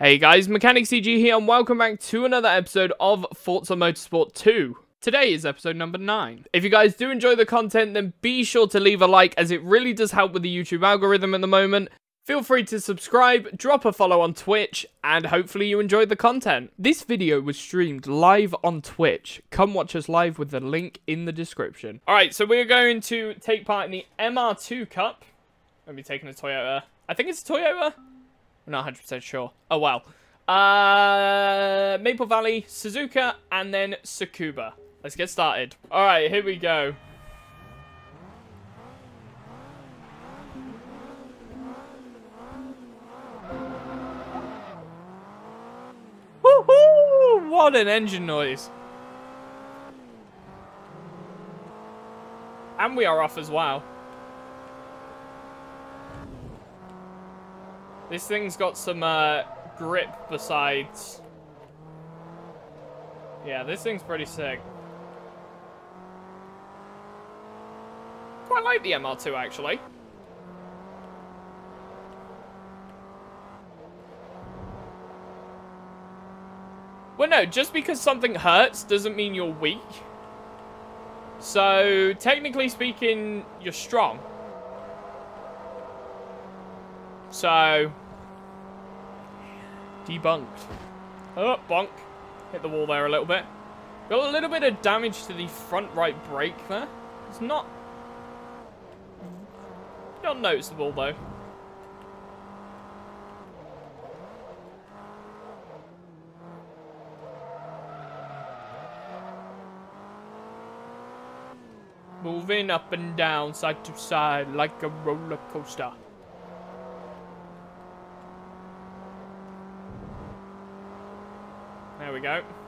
Hey guys, Mechanic CG here and welcome back to another episode of Forza Motorsport 2. Today is episode number 9. If you guys do enjoy the content, then be sure to leave a like as it really does help with the YouTube algorithm at the moment. Feel free to subscribe, drop a follow on Twitch, and hopefully you enjoyed the content. This video was streamed live on Twitch. Come watch us live with the link in the description. Alright, so we're going to take part in the MR2 Cup. I'll be taking a Toyota. I think it's a Toyota. I'm not 100% sure. Oh, wow. Uh, Maple Valley, Suzuka, and then Tsukuba. Let's get started. All right, here we go. What an engine noise. And we are off as well. This thing's got some uh, grip besides. Yeah, this thing's pretty sick. Quite like the MR2 actually. Well, no, just because something hurts doesn't mean you're weak. So, technically speaking, you're strong. So, debunked. Oh, bonk. Hit the wall there a little bit. Got a little bit of damage to the front right brake there. It's not... Not noticeable, though. Moving up and down, side to side, like a roller coaster. We go.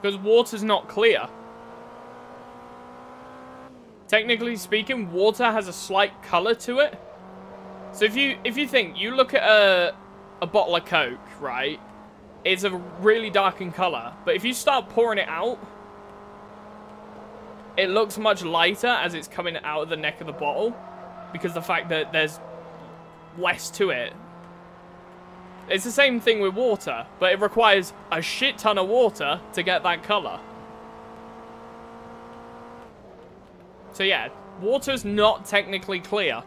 Because water's not clear. Technically speaking, water has a slight color to it. So if you if you think, you look at a, a bottle of Coke, right? It's a really dark in color. But if you start pouring it out, it looks much lighter as it's coming out of the neck of the bottle. Because the fact that there's less to it. It's the same thing with water, but it requires a shit ton of water to get that color. So yeah, water's not technically clear.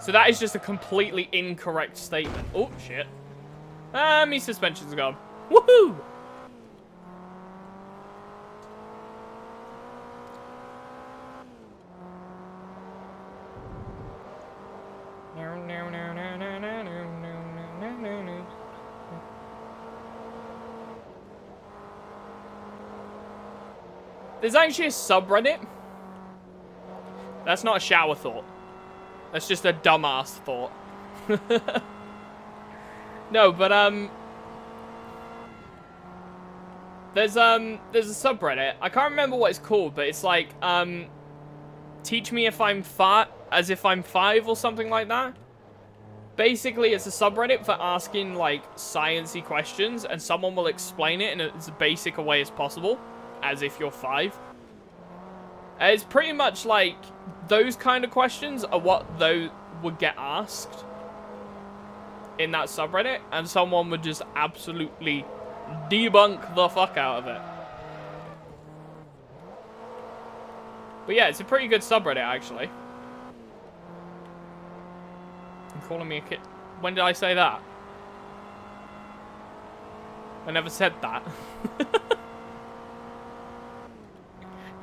So that is just a completely incorrect statement. Oh, shit. Ah, me suspension's gone. Woohoo! There's actually a subreddit. That's not a shower thought. That's just a dumbass thought. no, but um There's um there's a subreddit. I can't remember what it's called, but it's like um teach me if I'm fat as if I'm 5 or something like that. Basically, it's a subreddit for asking like sciency questions and someone will explain it in as basic a way as possible as if you're five. It's pretty much like those kind of questions are what those would get asked in that subreddit, and someone would just absolutely debunk the fuck out of it. But yeah, it's a pretty good subreddit, actually. You're calling me a kid. When did I say that? I never said that.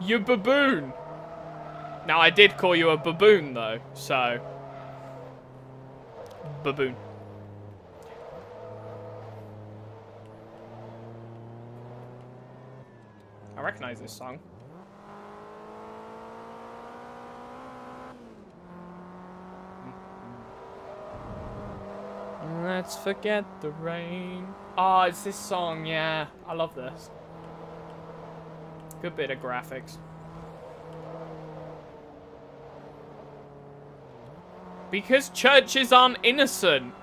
You baboon! Now, I did call you a baboon, though, so... Baboon. I recognize this song. Let's forget the rain. Ah, oh, it's this song, yeah. I love this. Good bit of graphics. Because churches aren't innocent.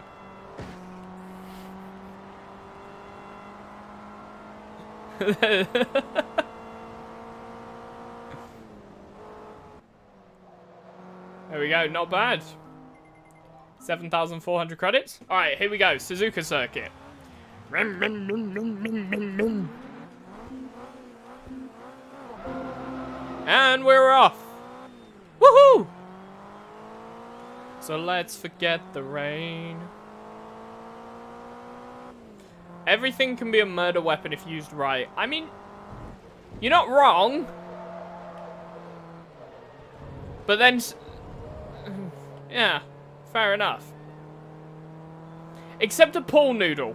there we go, not bad. 7,400 credits. All right, here we go. Suzuka Circuit. And we're off. Woohoo! So let's forget the rain. Everything can be a murder weapon if used right. I mean, you're not wrong. But then, yeah. Fair enough. Except a pool noodle.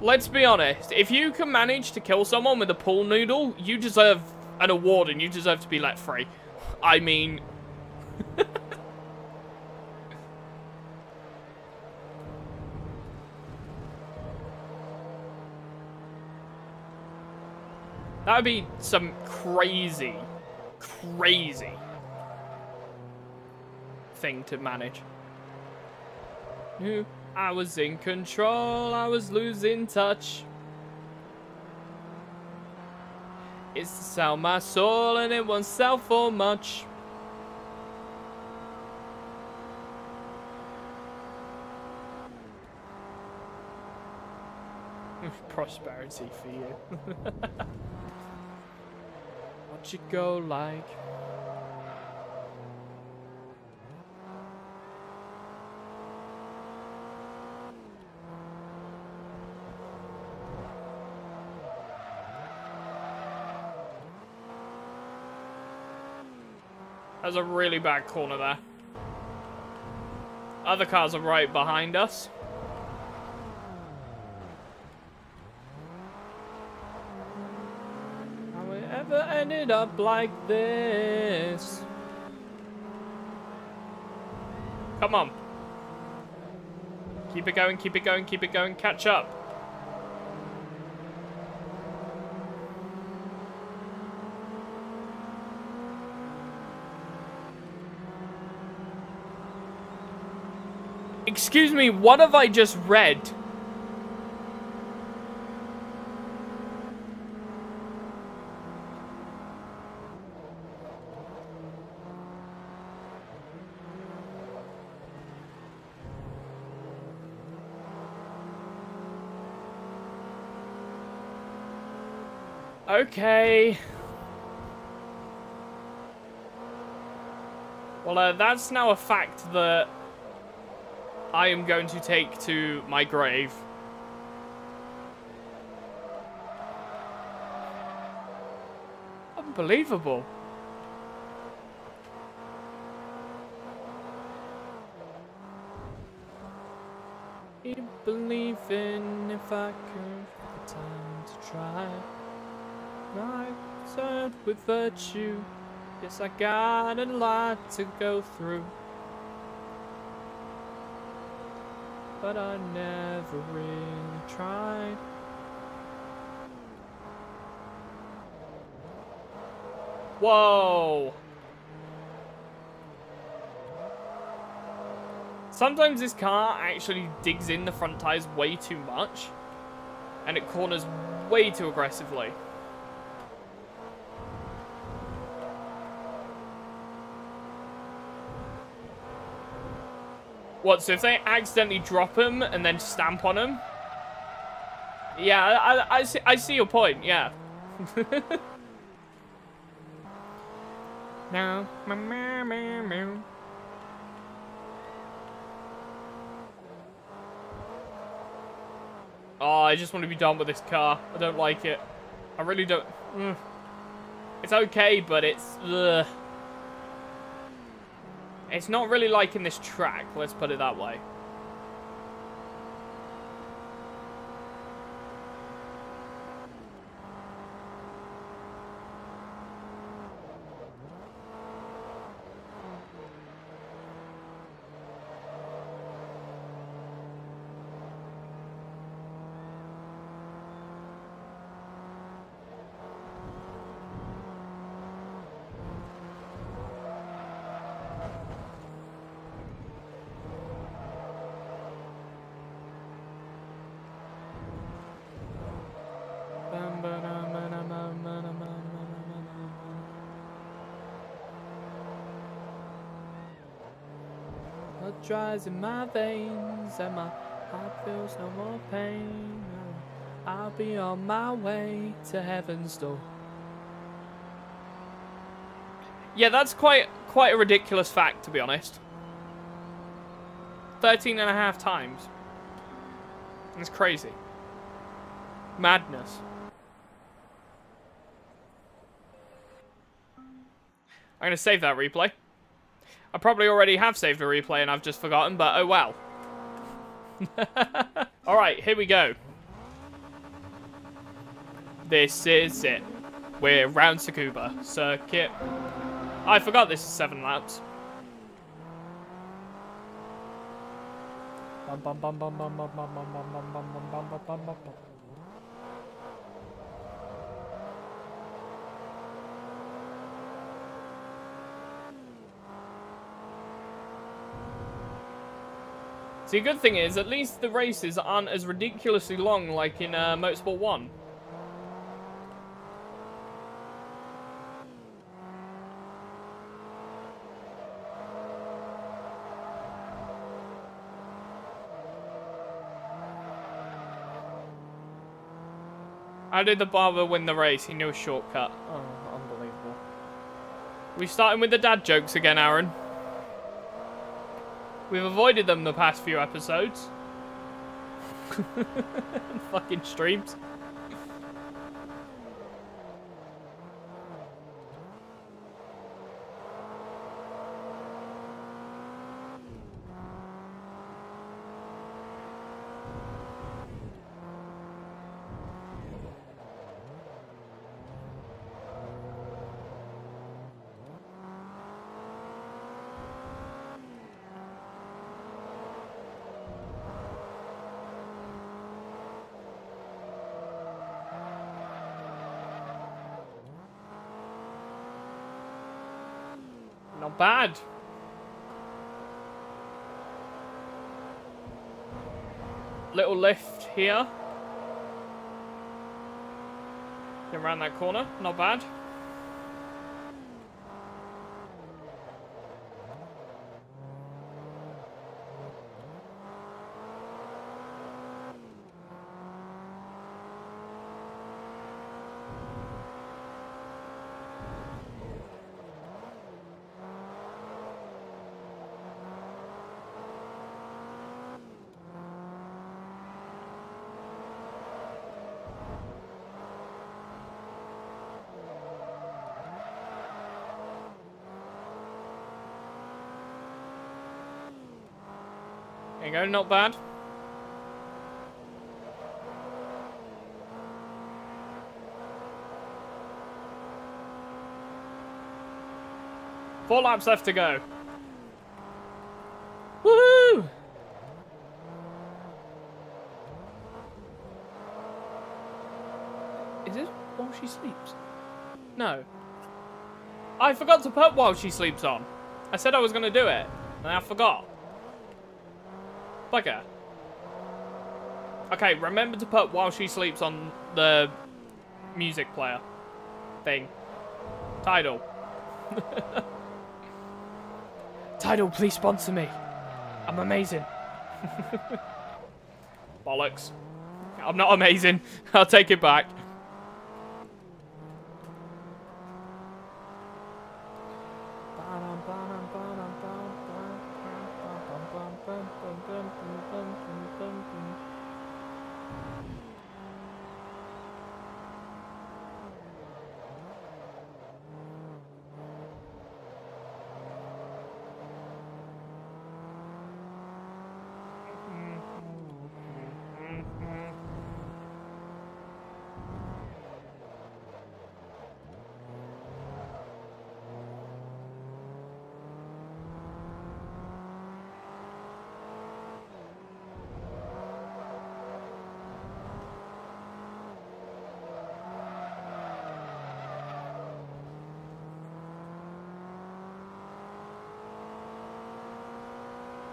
Let's be honest. If you can manage to kill someone with a pool noodle, you deserve an award and you deserve to be let free. I mean... that would be some crazy, crazy thing to manage. I was in control, I was losing touch. It's to sell my soul and it won't sell for much. Prosperity for you. what you go like? There's a really bad corner there. Other cars are right behind us. How we ever ended up like this? Come on. Keep it going, keep it going, keep it going, catch up. Excuse me, what have I just read? Okay. Well, uh, that's now a fact that I am going to take to my grave. Unbelievable. Keep believing if I could have the time to try. I served with virtue. Yes, I got a lot to go through. But I never really tried. Whoa! Sometimes this car actually digs in the front tires way too much, and it corners way too aggressively. What, so if they accidentally drop him and then stamp on him? Yeah, I, I, see, I see your point, yeah. no. Oh, I just want to be done with this car. I don't like it. I really don't. Mm. It's okay, but it's... Ugh. It's not really liking this track, let's put it that way. Dries in my veins and my heart feels no more pain. I'll be on my way to heaven's door. Yeah, that's quite quite a ridiculous fact, to be honest. 13 and a half times. It's crazy. Madness. I'm going to save that replay. I probably already have saved a replay and I've just forgotten, but oh well. Alright, here we go. This is it. We're round Tsukuba. circuit. I forgot this is seven laps. See, the good thing is, at least the races aren't as ridiculously long like in uh, Motorsport 1. How did the barber win the race? He knew a shortcut. Oh, unbelievable. We starting with the dad jokes again, Aaron. We've avoided them the past few episodes. Fucking streams. Not bad. Little lift here. Get around that corner. Not bad. There you go, not bad. Four laps left to go. Woohoo! Is it while she sleeps? No. I forgot to put while she sleeps on. I said I was going to do it, and I forgot. Bugger. Okay, remember to put while she sleeps on the music player thing. Tidal. Tidal, please sponsor me. I'm amazing. Bollocks. I'm not amazing. I'll take it back.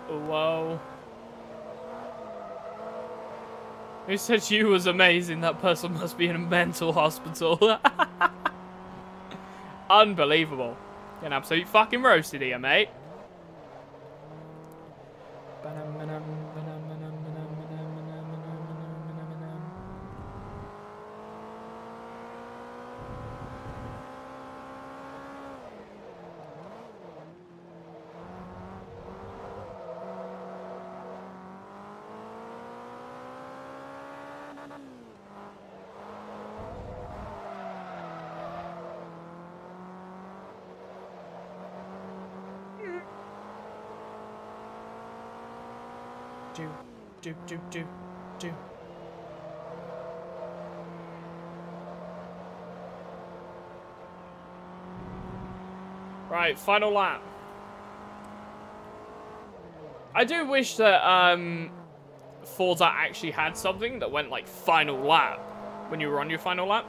Whoa. Who said you was amazing? That person must be in a mental hospital. Unbelievable. An absolute fucking roasted here, mate. Do, do, do, do, do. Right, final lap. I do wish that um, Forza actually had something that went like final lap when you were on your final lap.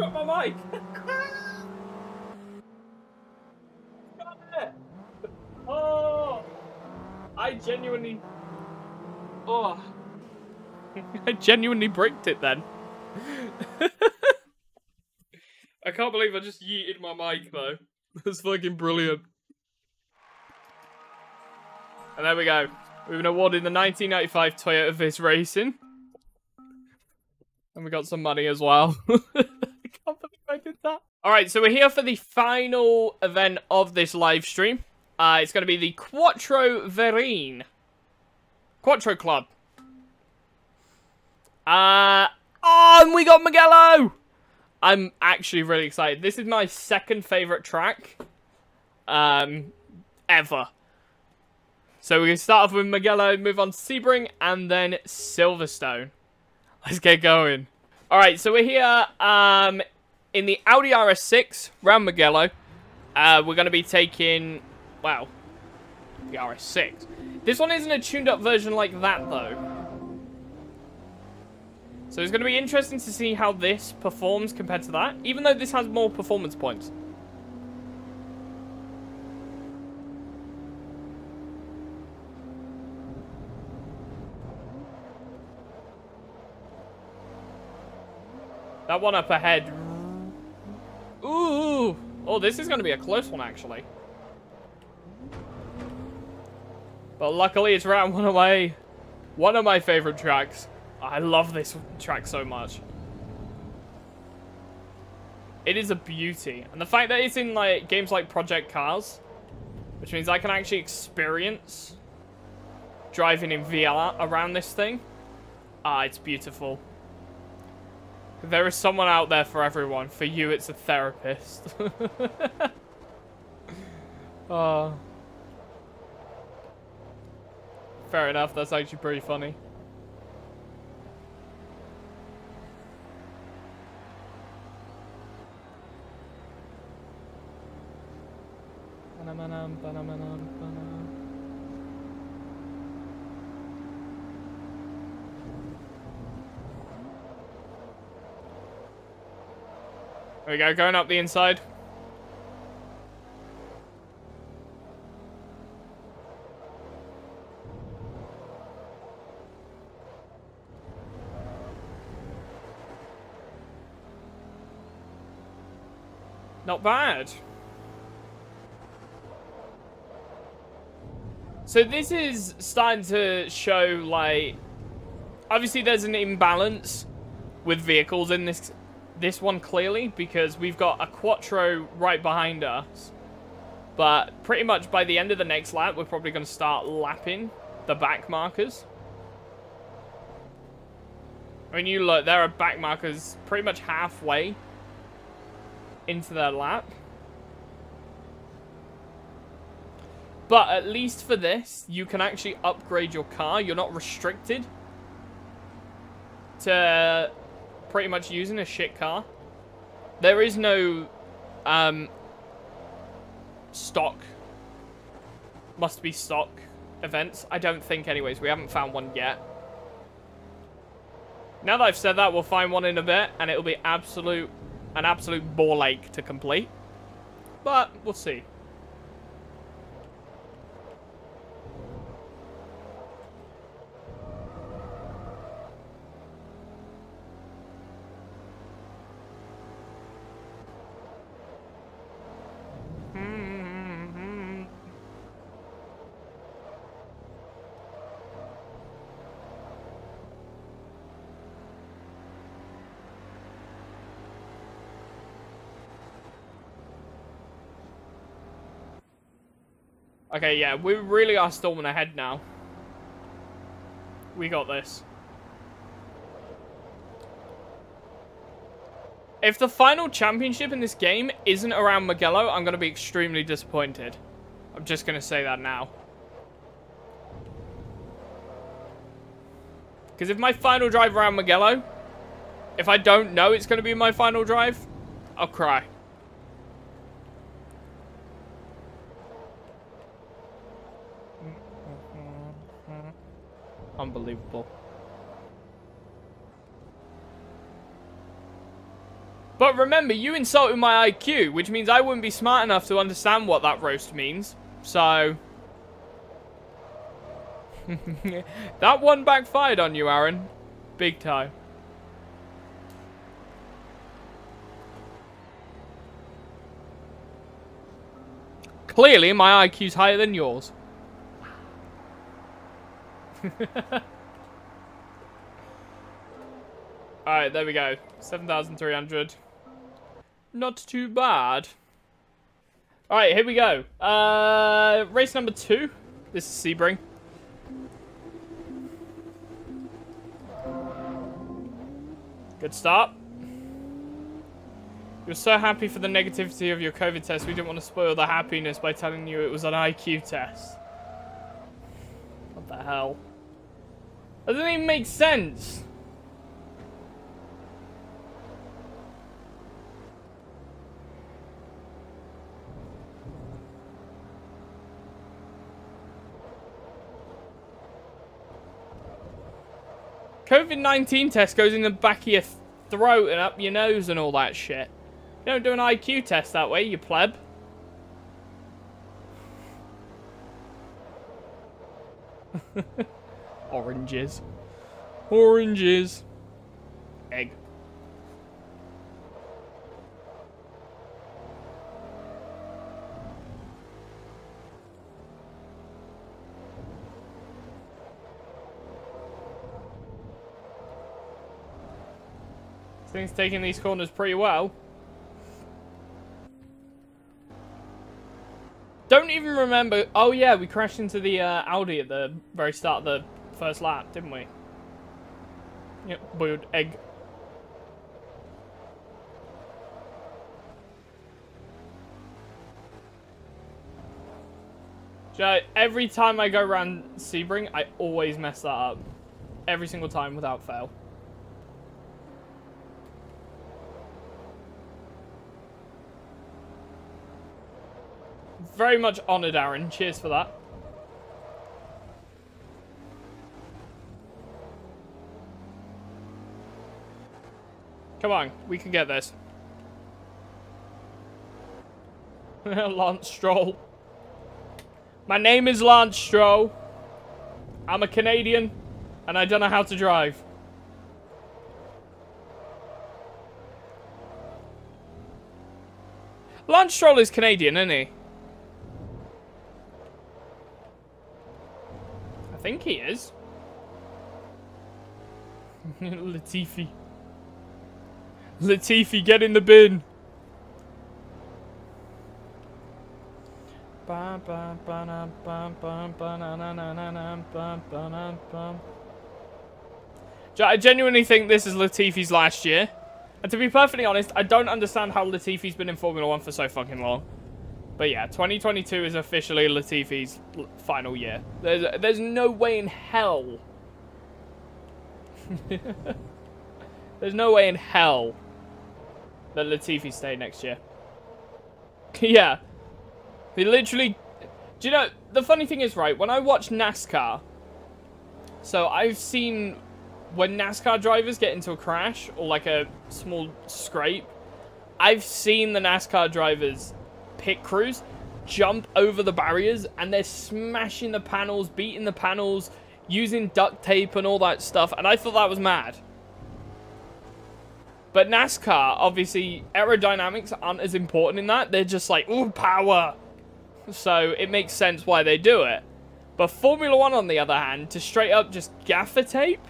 My mic. oh, I genuinely. Oh, I genuinely bricked it then. I can't believe I just yeeted my mic though. That's fucking brilliant. And there we go. We've been awarded the 1995 Toyota Viz Racing. And we got some money as well. I can't believe I did that. All right, so we're here for the final event of this live stream. Uh, it's going to be the Quattro Verine. Quattro Club. Uh, oh, and we got Mugello! I'm actually really excited. This is my second favorite track um, ever. So we're going to start off with Mugello, move on to Sebring, and then Silverstone. Let's get going. All right, so we're here um, in the Audi RS6, round Mugello. Uh, we're going to be taking, well, the RS6. This one isn't a tuned-up version like that, though. So it's going to be interesting to see how this performs compared to that, even though this has more performance points. That one up ahead. Ooh. Oh, this is going to be a close one, actually. But luckily, it's around one my, one of my favorite tracks. I love this track so much. It is a beauty. And the fact that it's in like games like Project Cars, which means I can actually experience driving in VR around this thing. Ah, it's beautiful. There is someone out there for everyone. For you, it's a therapist. oh. Fair enough, that's actually pretty funny. There we go, going up the inside. Not bad. So this is starting to show, like... Obviously, there's an imbalance with vehicles in this this one clearly because we've got a Quattro right behind us. But pretty much by the end of the next lap, we're probably going to start lapping the back markers. I mean, you look, there are back markers pretty much halfway into their lap. But at least for this, you can actually upgrade your car. You're not restricted to pretty much using a shit car. There is no um, stock. Must be stock events. I don't think anyways. We haven't found one yet. Now that I've said that, we'll find one in a bit, and it'll be absolute, an absolute ball ache to complete. But, we'll see. Okay, yeah, we really are storming ahead now. We got this. If the final championship in this game isn't around Mugello, I'm going to be extremely disappointed. I'm just going to say that now. Because if my final drive around Mugello, if I don't know it's going to be my final drive, I'll cry. Unbelievable. But remember, you insulted my IQ, which means I wouldn't be smart enough to understand what that roast means. So... that one backfired on you, Aaron. Big time. Clearly, my IQ's higher than yours. Alright, there we go. 7,300. Not too bad. Alright, here we go. Uh, race number two. This is Sebring. Good start. You're so happy for the negativity of your COVID test, we didn't want to spoil the happiness by telling you it was an IQ test. What the hell? Doesn't even make sense. COVID-19 test goes in the back of your throat and up your nose and all that shit. You don't do an IQ test that way, you pleb. Oranges. Oranges. Egg. Thing's taking these corners pretty well. Don't even remember. Oh yeah, we crashed into the uh, Audi at the very start of the first lap, didn't we? Yep, boiled egg. So every time I go around Sebring, I always mess that up. Every single time without fail. Very much honoured, Aaron. Cheers for that. Come on, we can get this. Lance Stroll. My name is Lance Stroll. I'm a Canadian, and I don't know how to drive. Lance Stroll is Canadian, isn't he? I think he is. Latifi. Latifi, get in the bin. I genuinely think this is Latifi's last year. And to be perfectly honest, I don't understand how Latifi's been in Formula 1 for so fucking long. But yeah, 2022 is officially Latifi's final year. There's, there's no way in hell. there's no way in hell that Latifi stay next year. yeah. He literally... Do you know, the funny thing is, right, when I watch NASCAR, so I've seen when NASCAR drivers get into a crash or like a small scrape, I've seen the NASCAR drivers pit crews jump over the barriers and they're smashing the panels, beating the panels, using duct tape and all that stuff. And I thought that was mad. But NASCAR, obviously, aerodynamics aren't as important in that. They're just like, ooh, power. So it makes sense why they do it. But Formula One, on the other hand, to straight up just gaffer tape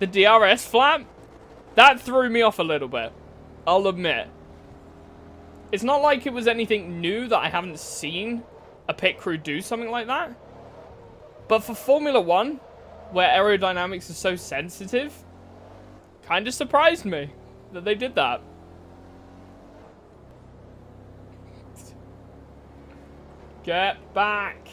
the DRS flap, that threw me off a little bit. I'll admit. It's not like it was anything new that I haven't seen a pit crew do something like that. But for Formula One, where aerodynamics is so sensitive, kind of surprised me that they did that. Get back.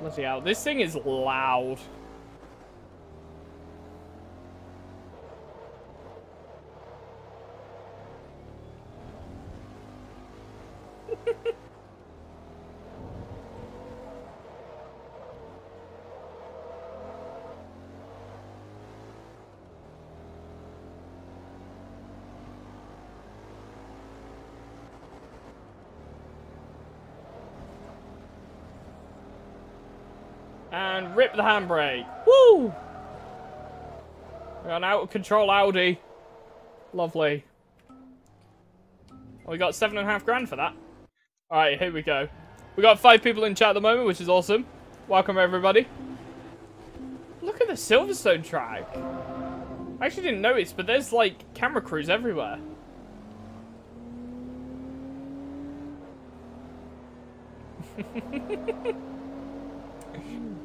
Bloody hell, this thing is loud. And rip the handbrake. Woo! We're an out of control Audi. Lovely. Well, we got seven and a half grand for that. Alright, here we go. We got five people in chat at the moment, which is awesome. Welcome, everybody. Look at the Silverstone track. I actually didn't notice, but there's, like, camera crews everywhere.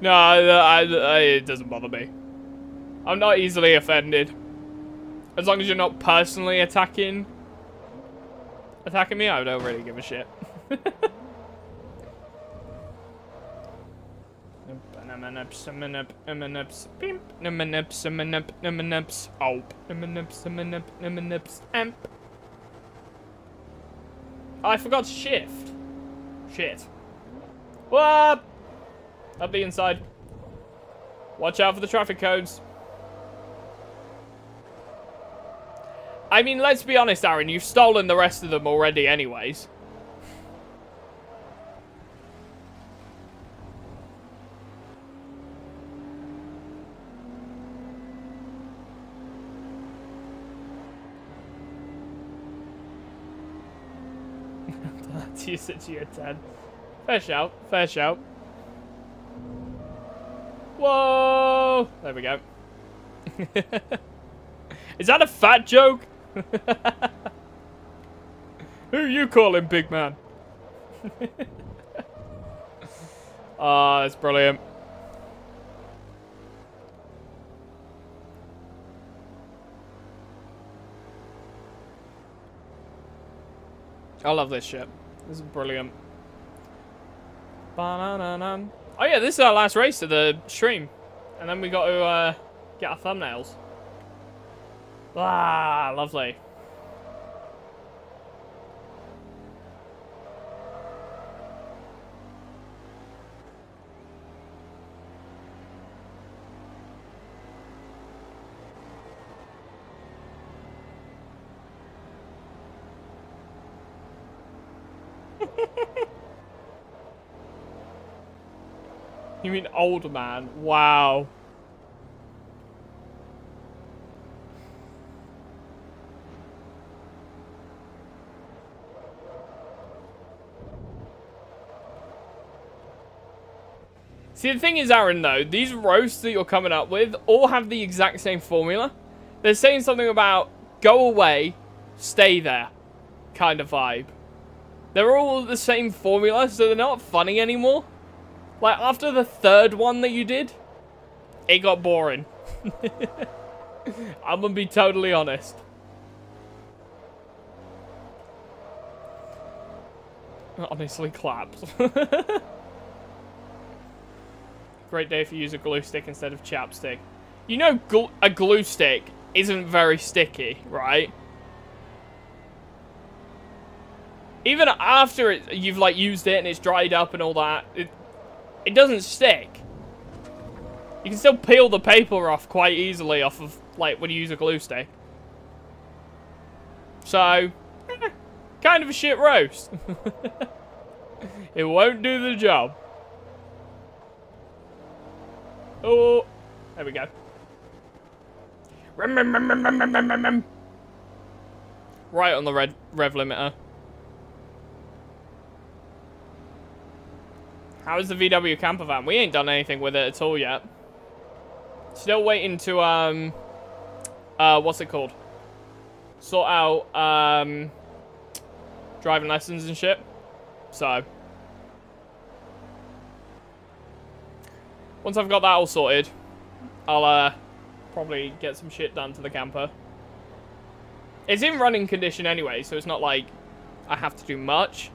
No, I, I, it doesn't bother me. I'm not easily offended. As long as you're not personally attacking attacking me, I don't really give a shit. I forgot to shift. Shit. What? Up the inside. Watch out for the traffic codes. I mean, let's be honest, Aaron. You've stolen the rest of them already anyways. It to your 10. Fair shout. Fair shout. Whoa! There we go. Is that a fat joke? Who you calling big man? Ah, oh, that's brilliant. I love this shit. This is brilliant. Ba -na -na -na. Oh yeah, this is our last race of the stream. And then we got to uh, get our thumbnails. Ah, lovely. Mean old man? Wow. See, the thing is, Aaron, though, these roasts that you're coming up with all have the exact same formula. They're saying something about go away, stay there kind of vibe. They're all the same formula, so they're not funny anymore. Like, after the third one that you did, it got boring. I'm gonna be totally honest. Honestly, claps. Great day if you use a glue stick instead of chapstick. You know gl a glue stick isn't very sticky, right? Even after it, you've like used it and it's dried up and all that, it, it doesn't stick. You can still peel the paper off quite easily off of like when you use a glue stick. So, eh, kind of a shit roast. it won't do the job. Oh, there we go. Right on the red rev limiter. How is the VW camper van? We ain't done anything with it at all yet. Still waiting to, um, uh, what's it called? Sort out, um, driving lessons and shit. So. Once I've got that all sorted, I'll, uh, probably get some shit done to the camper. It's in running condition anyway, so it's not like I have to do much.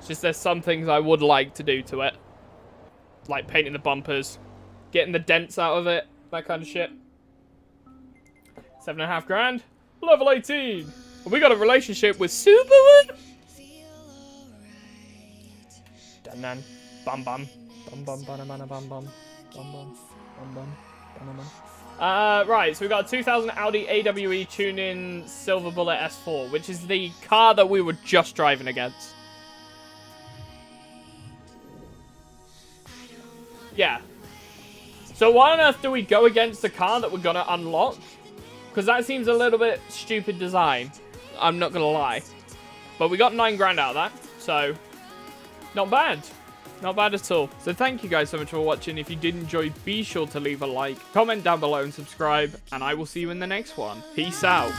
It's just there's some things I would like to do to it. Like painting the bumpers, getting the dents out of it, that kind of shit. Seven and a half grand. Level 18. We got a relationship with Superwood. Dun dun. Bum bum. Bum bum bum bum bum bum. Bum bum. Bum bum. Bum. Uh, right, so we've got a 2000 Audi AWE Tuning Silver Bullet S4, which is the car that we were just driving against. So why on earth do we go against the car that we're going to unlock? Because that seems a little bit stupid design. I'm not going to lie. But we got 9 grand out of that, so not bad. Not bad at all. So thank you guys so much for watching. If you did enjoy, be sure to leave a like, comment down below and subscribe. And I will see you in the next one. Peace out.